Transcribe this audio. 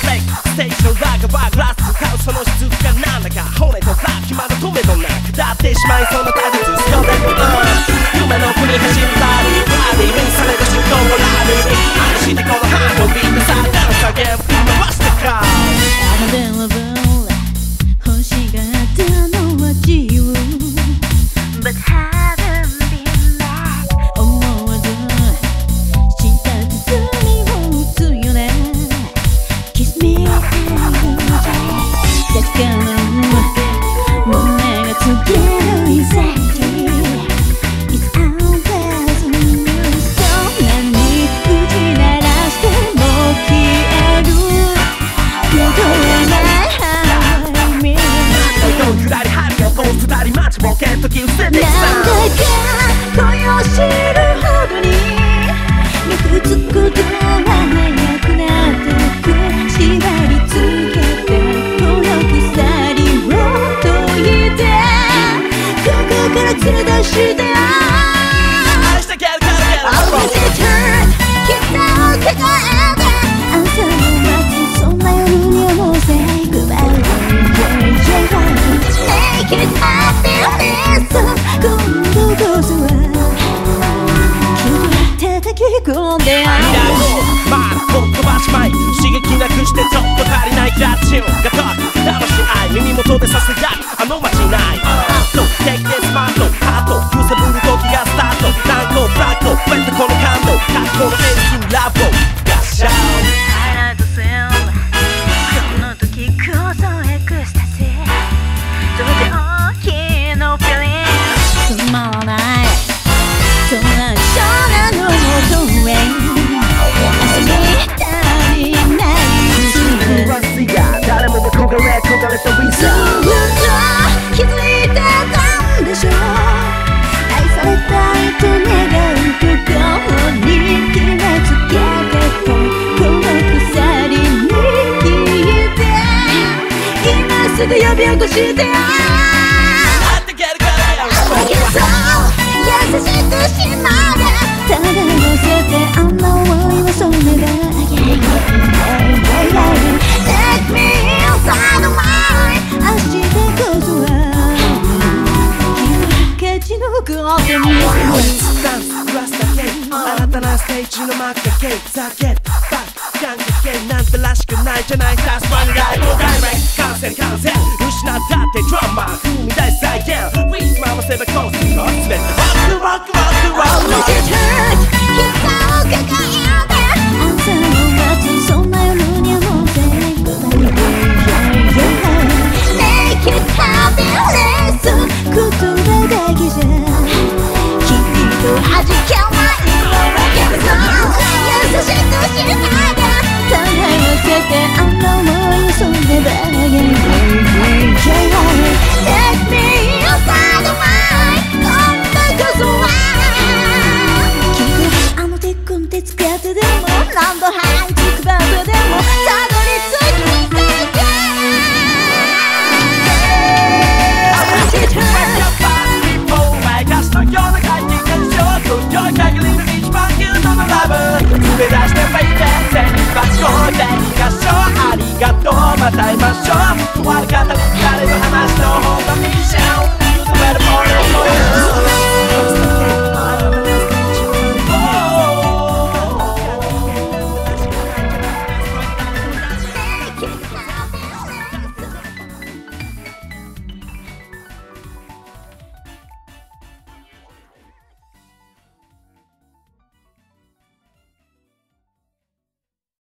ブレイクステージのラガバーグラス使うその質感なんだか。骨とラッキまだ止めとな。くだってしまいそうなして愛してける。からける I'll return 北を抱えて朝の街そんな夜に思う Say goodbye yeah, yeah, yeah. Make it happy listen 今度こそは君叩き込んで未来をまだほっ飛ばしまい。刺激なくしてちょっと足りないキャッチューが解く楽しい愛。耳元でさせやしてー会ってけるから優しくしないでただ乗せてあんな思いはそれだ Take me inside of mine 明日こそは君勝ち抜くってみダンスグラスだけ。新たなステージの幕だけ。ザゲットバック感覚なんてらしくないじゃない。さスパニライブダイレクト。完成完成失ったってドラマ。踏み台再現リズム合わせばコース全てロッそれば Take me inside of 指して